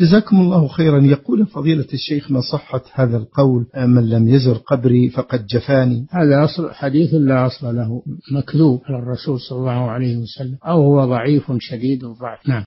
جزاكم الله خيرا. يقول فضيلة الشيخ ما صحة هذا القول؟ آه، من لم يزر قبري فقد جفاني. هذا أصل حديث لا أصل له مكذوب على الرسول صلى الله عليه وسلم أو هو ضعيف شديد الضعف. نعم.